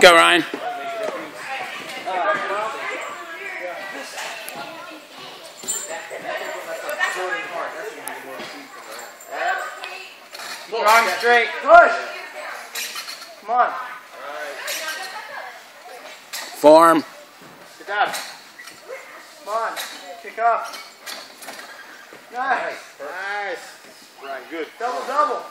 Let's go, Ryan. Arm straight. Push. Come on. Form. Good job. Come on. Kick up. Nice. Nice. Right, good. Double, double.